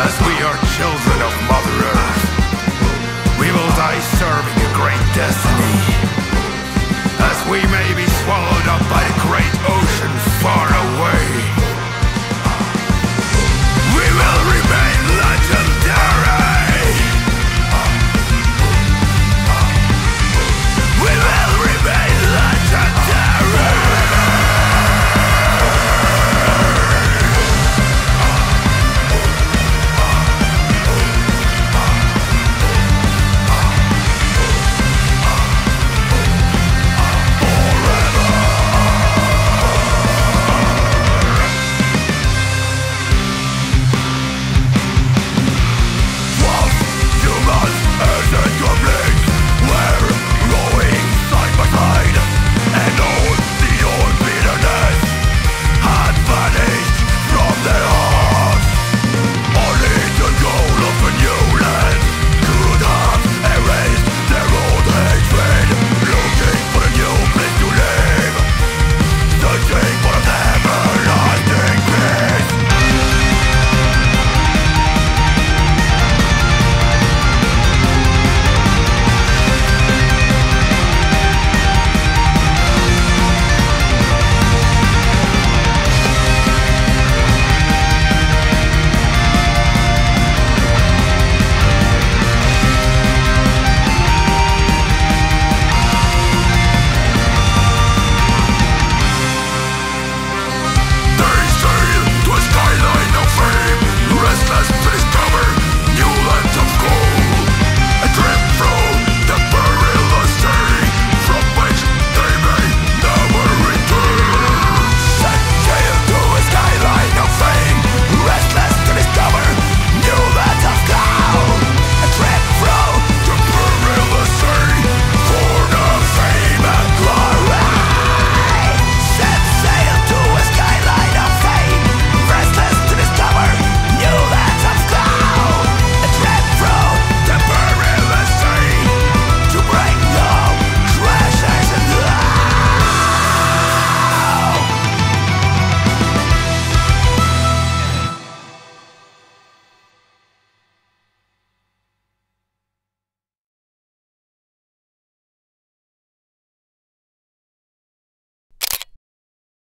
As We are chosen.